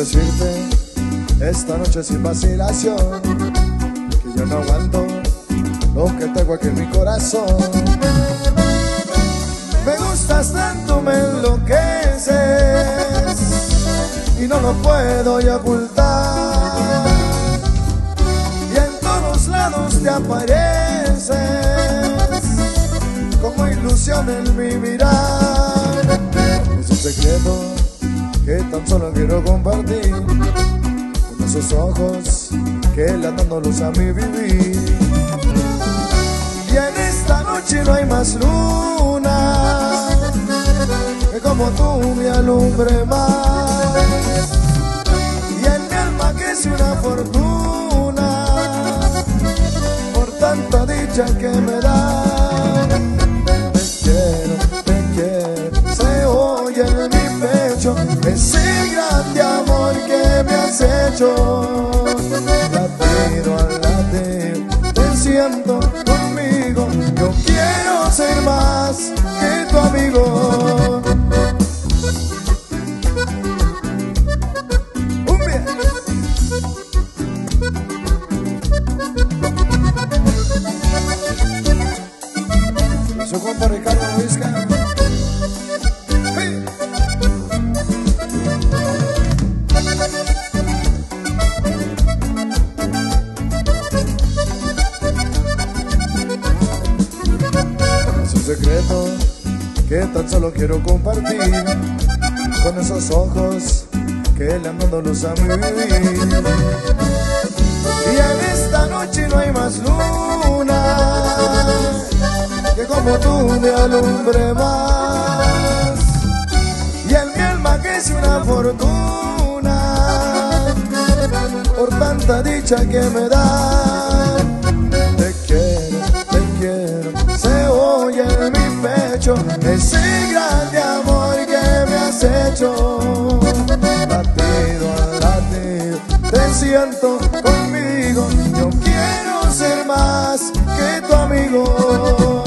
esta noche sin vacilación, que yo no aguanto lo que tengo aquí en mi corazón. Me gustas tanto, me enloqueces y no lo puedo ocultar. Y en todos lados te apareces como ilusión en mi mirar. Es un secreto tan solo quiero compartir con esos ojos que le dan luz a mi vivir. Y en esta noche no hay más luna que como tú me alumbre más. Y en mi alma que es una fortuna por tanta dicha que me da. joy. Que tan solo quiero compartir con esos ojos que le han dado luz a mi vivir. Y en esta noche no hay más luna que como tú me alumbre más. Y en mi alma que es una fortuna por tanta dicha que me da. Has hecho. Latido a latido, te siento conmigo, yo quiero ser más que tu amigo.